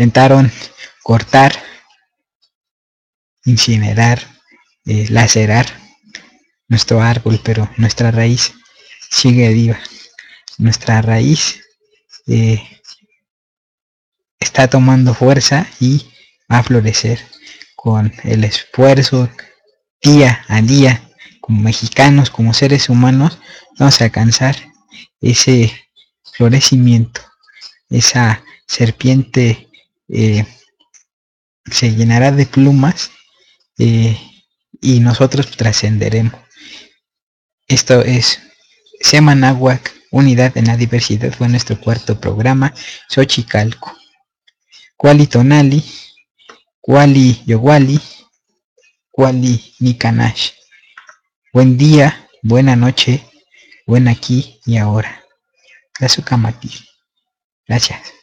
intentaron cortar, incinerar, eh, lacerar nuestro árbol, pero nuestra raíz sigue viva. Nuestra raíz eh, está tomando fuerza y va a florecer con el esfuerzo día a día como mexicanos, como seres humanos, vamos a alcanzar ese florecimiento, esa serpiente eh, se llenará de plumas eh, y nosotros trascenderemos. Esto es Semanahuac, Unidad en la Diversidad, fue nuestro cuarto programa, Xochicalco. Kuali Tonali, Kuali Yowali, Kuali Nikanash. Buen día, buena noche, buen aquí y ahora. Gracias, Gracias.